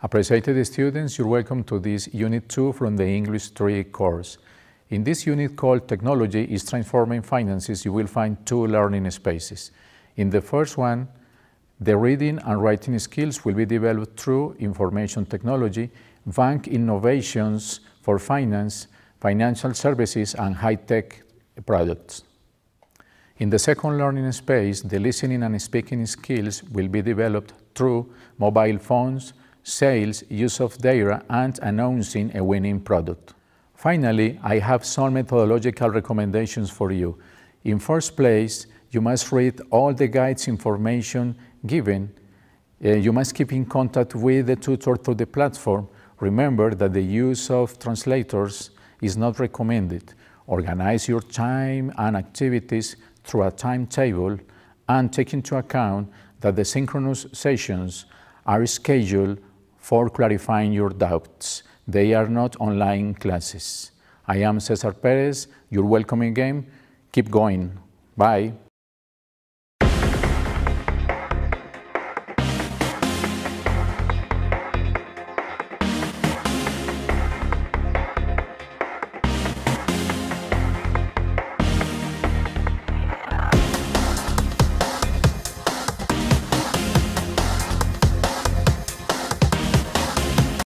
Appreciated students, you're welcome to this Unit 2 from the English 3 course. In this unit called Technology is Transforming Finances, you will find two learning spaces. In the first one, the reading and writing skills will be developed through information technology, bank innovations for finance, financial services, and high-tech products. In the second learning space, the listening and speaking skills will be developed through mobile phones, sales, use of data, and announcing a winning product. Finally, I have some methodological recommendations for you. In first place, you must read all the guides information given. Uh, you must keep in contact with the tutor through the platform. Remember that the use of translators is not recommended. Organize your time and activities through a timetable and take into account that the synchronous sessions are scheduled for clarifying your doubts. They are not online classes. I am Cesar Perez. You're welcome again. Keep going. Bye.